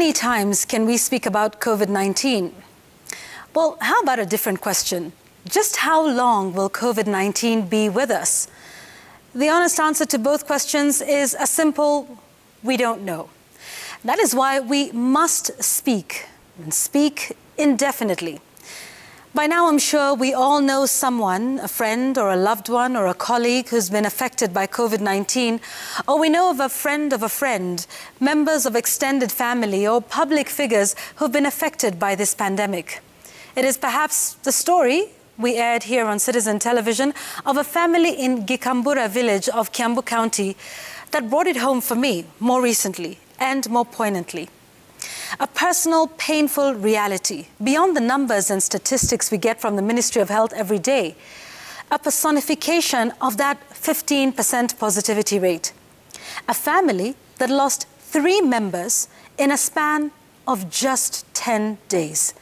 Many times can we speak about COVID 19? Well, how about a different question? Just how long will COVID 19 be with us? The honest answer to both questions is a simple we don't know. That is why we must speak and speak indefinitely. By now, I'm sure we all know someone, a friend or a loved one or a colleague who's been affected by COVID 19, or we know of a friend of a friend, members of extended family, or public figures who've been affected by this pandemic. It is perhaps the story we aired here on Citizen Television of a family in Gikambura village of Kiambu County that brought it home for me more recently and more poignantly a personal, painful reality beyond the numbers and statistics we get from the Ministry of Health every day, a personification of that 15% positivity rate. A family that lost three members in a span of just 10 days.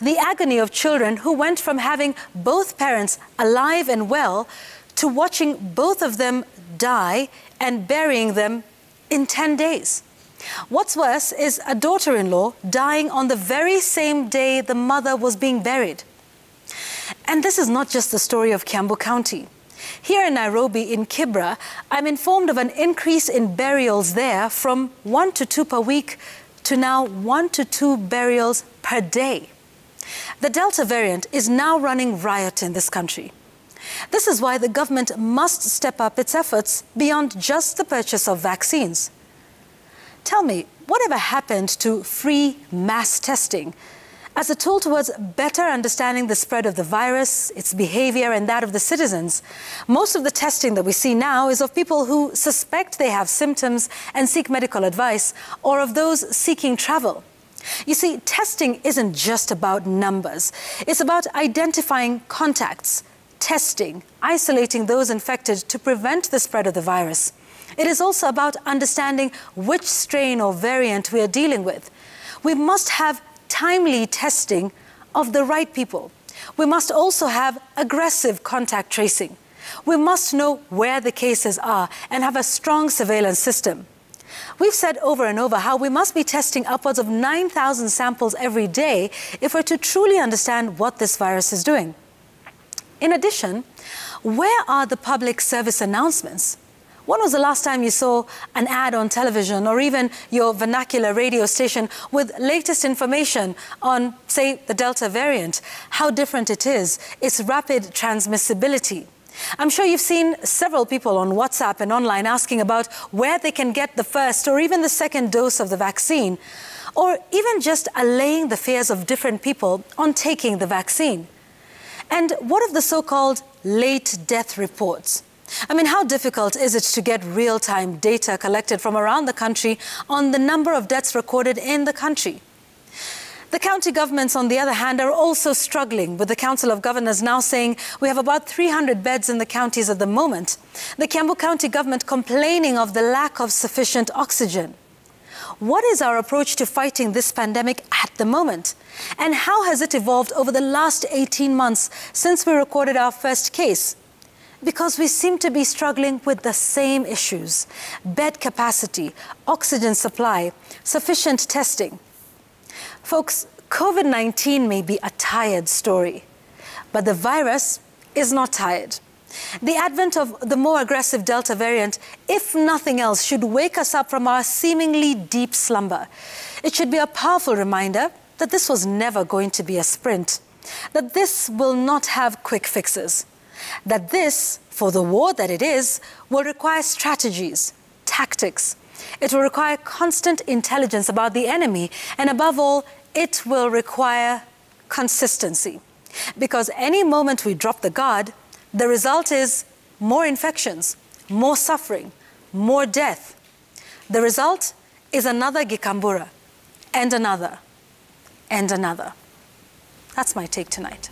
The agony of children who went from having both parents alive and well to watching both of them die and burying them in 10 days. What's worse is a daughter in law dying on the very same day the mother was being buried. And this is not just the story of Kiambu County. Here in Nairobi, in Kibra, I'm informed of an increase in burials there from one to two per week to now one to two burials per day. The Delta variant is now running riot in this country. This is why the government must step up its efforts beyond just the purchase of vaccines. Tell me, whatever happened to free mass testing as a tool towards better understanding the spread of the virus, its behavior, and that of the citizens? Most of the testing that we see now is of people who suspect they have symptoms and seek medical advice, or of those seeking travel. You see, testing isn't just about numbers. It's about identifying contacts, testing, isolating those infected to prevent the spread of the virus. It is also about understanding which strain or variant we are dealing with. We must have timely testing of the right people. We must also have aggressive contact tracing. We must know where the cases are and have a strong surveillance system. We've said over and over how we must be testing upwards of 9,000 samples every day if we're to truly understand what this virus is doing. In addition, where are the public service announcements? When was the last time you saw an ad on television or even your vernacular radio station with latest information on, say, the Delta variant, how different it is, its rapid transmissibility? I'm sure you've seen several people on WhatsApp and online asking about where they can get the first or even the second dose of the vaccine, or even just allaying the fears of different people on taking the vaccine. And what of the so called late death reports? I mean, how difficult is it to get real time data collected from around the country on the number of deaths recorded in the country? The county governments, on the other hand, are also struggling, with the Council of Governors now saying we have about 300 beds in the counties at the moment. The Kiambu County government complaining of the lack of sufficient oxygen. What is our approach to fighting this pandemic at the moment? And how has it evolved over the last 18 months since we recorded our first case? because we seem to be struggling with the same issues bed capacity, oxygen supply, sufficient testing. Folks, COVID 19 may be a tired story, but the virus is not tired. The advent of the more aggressive Delta variant, if nothing else, should wake us up from our seemingly deep slumber. It should be a powerful reminder that this was never going to be a sprint, that this will not have quick fixes that this, for the war that it is, will require strategies, tactics. It will require constant intelligence about the enemy, and above all, it will require consistency. Because any moment we drop the guard, the result is more infections, more suffering, more death. The result is another Gikambura, and another, and another. That's my take tonight.